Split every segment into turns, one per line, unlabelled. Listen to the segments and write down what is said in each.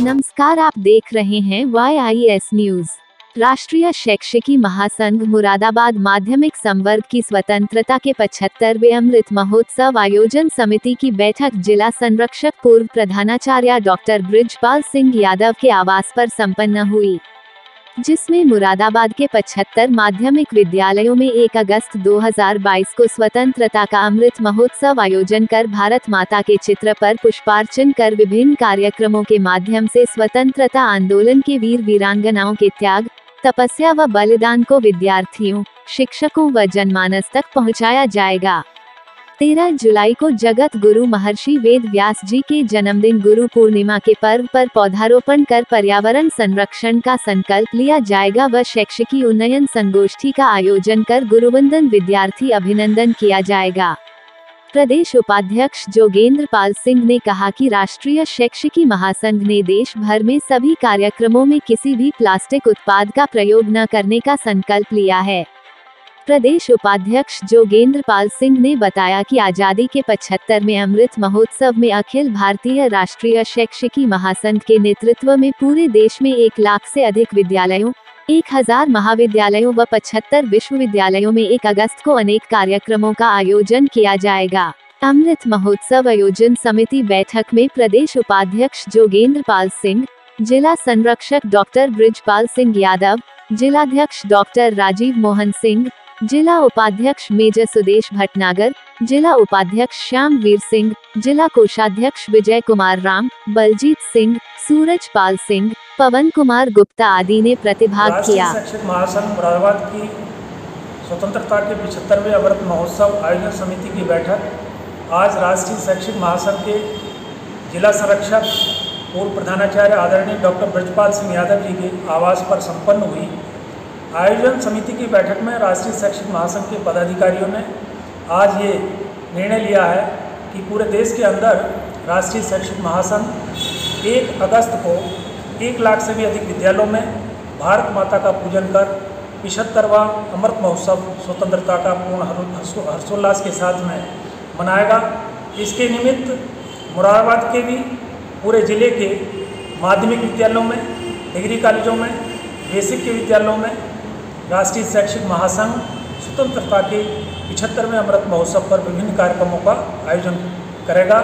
नमस्कार, आप देख रहे हैं वाई आई एस न्यूज़ राष्ट्रीय शैक्षिकी महासंघ मुरादाबाद माध्यमिक संवर्ग की स्वतंत्रता के पचहत्तरवे अमृत महोत्सव आयोजन समिति की बैठक जिला संरक्षक पूर्व प्रधानाचार्य डॉक्टर ब्रिजपाल सिंह यादव के आवास पर संपन्न हुई। जिसमें मुरादाबाद के 75 माध्यमिक विद्यालयों में 1 अगस्त 2022 को स्वतंत्रता का अमृत महोत्सव आयोजन कर भारत माता के चित्र पर पुष्पार्चन कर विभिन्न कार्यक्रमों के माध्यम से स्वतंत्रता आंदोलन के वीर वीरांगनाओं के त्याग, तपस्या व बलिदान को विद्यार्थियों, शिक्षकों व जनमानस तक पहुँचाया जाएगा। तेरह जुलाई को जगत गुरु महर्षि वेद व्यास जी के जन्मदिन गुरु पूर्णिमा के पर्व पर पौधारोपण कर पर्यावरण संरक्षण का संकल्प लिया जाएगा व शैक्षिकी उन्नयन संगोष्ठी का आयोजन कर गुरुवंदन विद्यार्थी अभिनंदन किया जाएगा। प्रदेश उपाध्यक्ष जोगेंद्र पाल सिंह ने कहा कि राष्ट्रीय शैक्षिकी महासंघ ने देश भर में सभी कार्यक्रमों में किसी भी प्लास्टिक उत्पाद का प्रयोग न करने का संकल्प लिया है। प्रदेश उपाध्यक्ष जोगेंद्र पाल सिंह ने बताया कि आज़ादी के 75 में अमृत महोत्सव में अखिल भारतीय राष्ट्रीय शैक्षिकी महासंघ के नेतृत्व में पूरे देश में एक लाख से अधिक विद्यालयों, एक हज़ार महाविद्यालयों व पचहत्तर विश्वविद्यालयों में एक अगस्त को अनेक कार्यक्रमों का आयोजन किया जाएगा। अमृत महोत्सव आयोजन समिति बैठक में प्रदेश उपाध्यक्ष जोगेंद्र पाल सिंह, जिला संरक्षक डॉक्टर ब्रिजपाल सिंह यादव, जिलाध्यक्ष डॉक्टर राजीव मोहन सिंह जिला उपाध्यक्ष मेजर सुदेश भटनागर जिला उपाध्यक्ष श्याम वीर सिंह जिला कोषाध्यक्ष विजय कुमार राम बलजीत सिंह सूरज पाल सिंह पवन कुमार गुप्ता आदि ने प्रतिभाग किया।
शिक्षक महासंघ मुरादाबाद की स्वतंत्रता के पिछहत्तरवें अमृत महोत्सव आयोजन समिति की बैठक। आज राष्ट्रीय शैक्षिक महासंघ के जिला संरक्षक पूर्व प्रधानाचार्य आदरणीय डॉक्टर ब्रजपाल सिंह यादव जी के आवास पर संपन्न हुई। आयोजन समिति की बैठक में राष्ट्रीय शैक्षिक महासंघ के पदाधिकारियों ने आज ये निर्णय लिया है कि पूरे देश के अंदर राष्ट्रीय शैक्षिक महासंघ एक अगस्त को एक लाख से भी अधिक विद्यालयों में भारत माता का पूजन कर पिछहत्तरवा अमृत महोत्सव स्वतंत्रता का पूर्ण हर्षोल्लास के साथ में मनाएगा। इसके निमित्त मुरादाबाद के भी पूरे ज़िले के माध्यमिक विद्यालयों में, डिग्री कॉलेजों में, बेसिक के विद्यालयों में राष्ट्रीय शैक्षिक महासंघ स्वतंत्रता के पिछहत्तरवें अमृत महोत्सव पर विभिन्न कार्यक्रमों का आयोजन करेगा।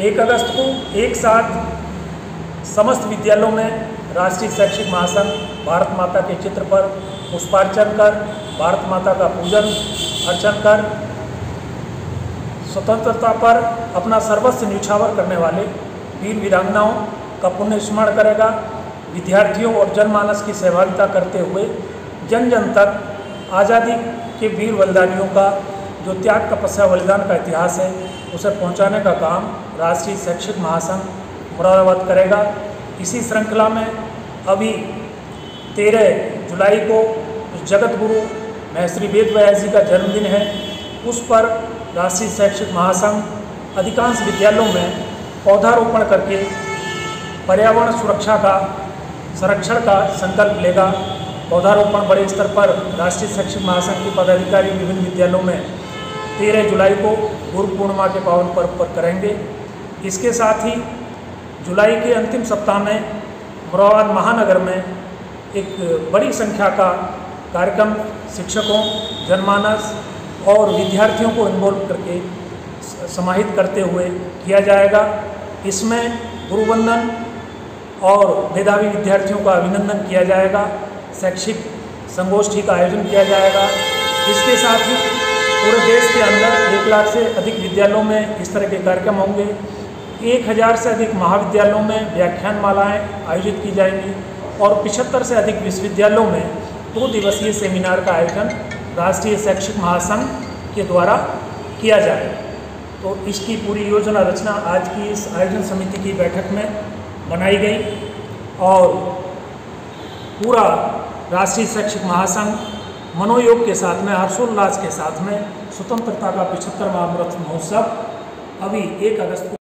एक अगस्त को एक साथ समस्त विद्यालयों में राष्ट्रीय शैक्षिक महासंघ भारत माता के चित्र पर पुष्पार्चन कर, भारत माता का पूजन, अर्चन कर, स्वतंत्रता पर अपना सर्वस्व निछावर करने वाले वीर वीरांगनाओं का पुण्य स्मरण करेगा। विद्यार्थियों और जनमानस की सहभागिता करते हुए जन जन तक आज़ादी के वीर बलिदानियों का, जो त्याग तपस्या बलिदान का इतिहास है, उसे पहुँचाने का काम राष्ट्रीय शैक्षिक महासंघ मुरादाबाद करेगा। इसी श्रृंखला में अभी तेरह जुलाई को जगत गुरु महश्री वेद व्यास जी का जन्मदिन है, उस पर राष्ट्रीय शैक्षिक महासंघ अधिकांश विद्यालयों में पौधारोपण करके पर्यावरण सुरक्षा का, संरक्षण का संकल्प लेगा। पौधारोपण बड़े स्तर पर राष्ट्रीय शैक्षिक महासंघ के पदाधिकारी विभिन्न विद्यालयों में तेरह जुलाई को गुरु पूर्णिमा के पावन पर्व पर करेंगे। इसके साथ ही जुलाई के अंतिम सप्ताह में मुराबाद महानगर में एक बड़ी संख्या का कार्यक्रम शिक्षकों, जनमानस और विद्यार्थियों को इन्वॉल्व करके समाहित करते हुए किया जाएगा। इसमें गुरुवंदन और मेधावी विद्यार्थियों का अभिनंदन किया जाएगा। शैक्षिक संगोष्ठी का आयोजन किया जाएगा। इसके साथ ही पूरे देश के अंदर एक लाख से अधिक विद्यालयों में इस तरह के कार्यक्रम होंगे। एक हज़ार से अधिक महाविद्यालयों में व्याख्यान मालाएँ आयोजित की जाएँगी और पिछहत्तर से अधिक विश्वविद्यालयों में दो दिवसीय सेमिनार का आयोजन राष्ट्रीय शैक्षिक महासंघ के द्वारा किया जाएगा तो इसकी पूरी योजना रचना आज की इस आयोजन समिति की बैठक में बनाई गई और पूरा राष्ट्रीय शैक्षिक महासंघ मनोयोग के साथ में, हर्षोल्लास के साथ में स्वतंत्रता का पिछहत्तरवा अमृत महोत्सव अभी एक अगस्त को